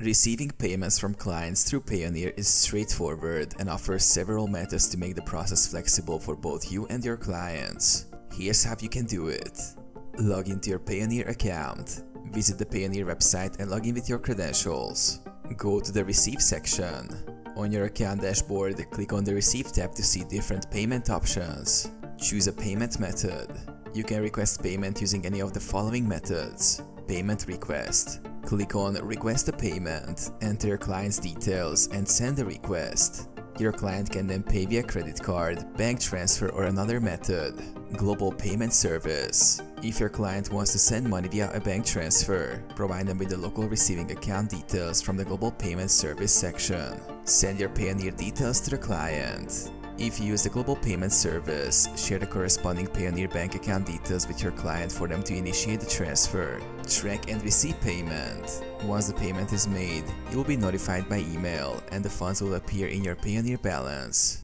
Receiving payments from clients through Payoneer is straightforward and offers several methods to make the process flexible for both you and your clients. Here's how you can do it. Log into your Payoneer account. Visit the Payoneer website and log in with your credentials. Go to the Receive section. On your account dashboard, click on the Receive tab to see different payment options. Choose a payment method. You can request payment using any of the following methods. Payment request. Click on Request a payment, enter your client's details and send a request. Your client can then pay via credit card, bank transfer or another method. Global Payment Service. If your client wants to send money via a bank transfer, provide them with the local receiving account details from the Global Payment Service section. Send your Payoneer details to the client. If you use the Global Payment Service, share the corresponding Payoneer bank account details with your client for them to initiate the transfer. Track and receive payment. Once the payment is made, you will be notified by email and the funds will appear in your Payoneer balance.